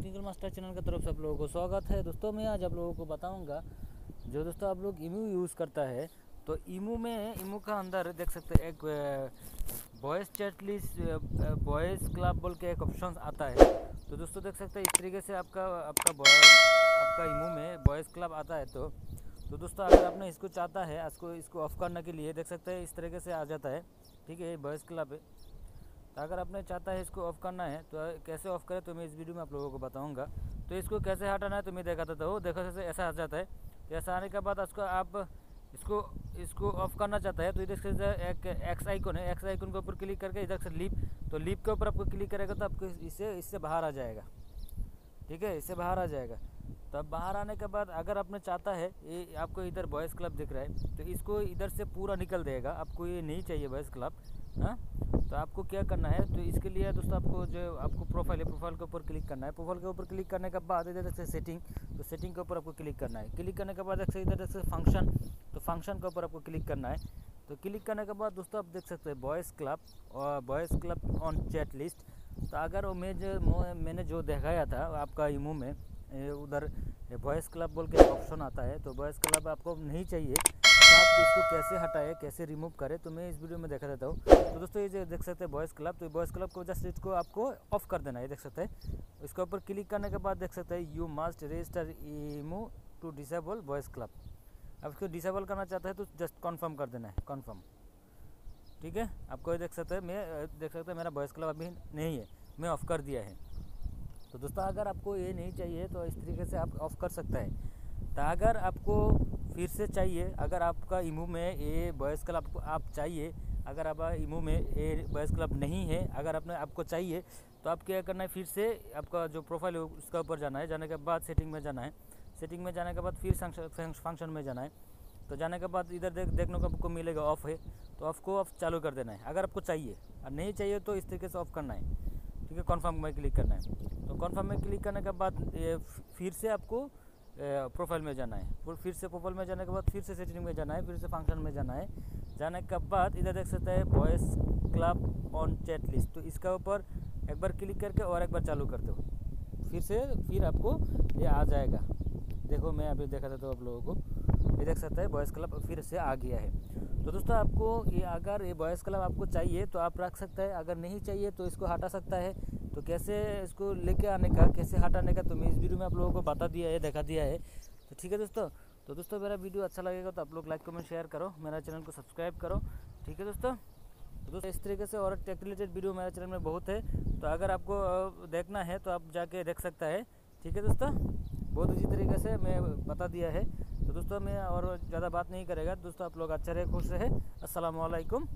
Mental master channel की तरफ़ से आप लोगों को स्वागत है। दोस्तों, मैं आज आप लोगों को बताऊँगा, जो दोस्तों आप लोग ईमू यूज़ करता है तो ईमू में, ईमू का अंदर देख सकते हैं एक बॉयज़ चैट लिस्ट क्लब बोल के एक ऑप्शन आता है। तो दोस्तों, देख सकते हैं इस तरीके से आपका आपका आपका ईमू में बॉयज़ क्लब आता है तो तो दोस्तों, अगर आपने इसको चाहता है, इसको इसको ऑफ़ करने के लिए देख सकते हैं, इस तरीके से आ जाता है। ठीक है, ये बॉयज़ क्लब है अगर आपने चाहता है इसको ऑफ़ करना है तो कैसे ऑफ़ करें तो मैं इस वीडियो में आप लोगों को बताऊँगा। तो इसको कैसे हटाना है तो मैं देखा देता हूँ देखो, जैसे ऐसा आ जाता है। तो ऐसा आने के बाद उसको आप इसको इसको ऑफ़ करना चाहता है तो इधर से एक एक्स आइकन है एक्स आइकन के ऊपर क्लिक करके इधर से लीप तो लीप के ऊपर आपको क्लिक करेगा तो आपको इससे इससे बाहर आ जाएगा। ठीक है, इससे बाहर आ जाएगा। तो अब बाहर आने के बाद अगर आपने चाहता है, ये आपको इधर बॉयज़ क्लब दिख रहा है तो इसको इधर से पूरा निकल देगा। आपको ये नहीं चाहिए बॉयज़ क्लब हाँ? तो आपको क्या करना है? तो इसके लिए दोस्तों आपको जो आपको प्रोफ़ाइल है प्रोफ़ाइल के ऊपर क्लिक करना है। प्रोफ़ाइल के ऊपर क्लिक करने के बाद इधर से सेटिंग तो सेटिंग के ऊपर आपको क्लिक करना है। क्लिक करने के बाद इधर से फ़ंक्शन तो फ़ंक्शन के ऊपर आपको क्लिक करना है। तो क्लिक करने के बाद दोस्तों आप देख सकते हैं बॉयज़ क्लब और boys club on chat list तो अगर वो मैं जो मैंने जो दिखाया था आपका इमू में उधर बॉयज़ क्लब बोल के ऑप्शन आता है। तो बॉयज़ क्लब आपको नहीं चाहिए। आप इसको कैसे हटाए, कैसे रिमूव करें तो मैं इस वीडियो में देखा देता हूँ। तो दोस्तों, ये जो देख सकते हैं बॉयज़ क्लब तो बॉयज़ क्लब को जस्ट इसको आपको ऑफ़ कर देना है देख सकते हैं। इसके ऊपर क्लिक करने के बाद देख सकते हैं you must register imo to disable boys club अब इसको डिसेबल करना चाहता है तो जस्ट कन्फर्म कर देना है कन्फर्म ठीक है? आपको ये देख सकते हैं, मैं देख सकते हैं मेरा बॉयज़ क्लब अभी नहीं है, मैं ऑफ़ कर दिया है। तो दोस्तों, अगर आपको ये नहीं चाहिए तो इस तरीके से आप ऑफ़ कर सकते हैं। तो अगर आपको फिर से चाहिए। अगर आपका इमू में ये बॉयज़ क्लब आप चाहिए। अगर आप इमू में ये बॉयज़ क्लब नहीं है, अगर आपने, आपको चाहिए तो आप क्या करना है? फिर से आपका जो प्रोफ़ाइल है, उसका ऊपर जाना है। जाने के बाद सेटिंग में जाना है। सेटिंग में जाने के बाद फिर फ़ंक्शन में जाना है। तो जाने के बाद इधर देख, देखने को आपको मिलेगा ऑफ़ है। तो ऑफ़ को ऑफ़ चालू कर देना है। अगर आपको चाहिए। और नहीं चाहिए तो इस तरीके से ऑफ़ करना है। ठीक है कन्फर्म में क्लिक करना है। तो कन्फर्म में क्लिक करने के बाद, ये फिर से आपको प्रोफ़ाइल में जाना है। फिर से प्रोफ़ाइल में जाने के बाद फिर से सेटिंग में जाना है, फिर से फ़ंक्शन में जाना है। जाने के बाद इधर देख सकते हैं boys club on chat list तो इसका ऊपर एक बार क्लिक करके और एक बार चालू कर दो फिर से, फिर आपको ये आ जाएगा। देखो, मैं अभी देखा था तो आप लोगों को। ये देख सकते हैं बॉयज़ क्लब फिर से आ गया है। तो दोस्तों, आपको ये अगर ये बॉयज़ क्लब आपको चाहिए तो आप रख सकते हैं। अगर नहीं चाहिए तो इसको हटा सकता है। तो कैसे इसको लेके आने का, कैसे हटाने का तो मैं इस वीडियो में आप लोगों को बता दिया है, देखा दिया है। तो ठीक है दोस्तों तो दोस्तों मेरा वीडियो अच्छा लगेगा तो आप लोग लाइक कमेंट शेयर करो, मेरा चैनल को सब्सक्राइब करो। ठीक है दोस्तों? तो दोस्तों, इस तरीके से और टेक रिलेटेड वीडियो मेरे चैनल में बहुत है तो अगर आपको देखना है तो आप जाके देख सकता है। ठीक है दोस्तों? बहुत अच्छी तरीके से मैं बता दिया है। तो दोस्तों, मैं और ज़्यादा बात नहीं करेगा। दोस्तों, आप लोग अच्छा रहे, खुश रहे। असलकुम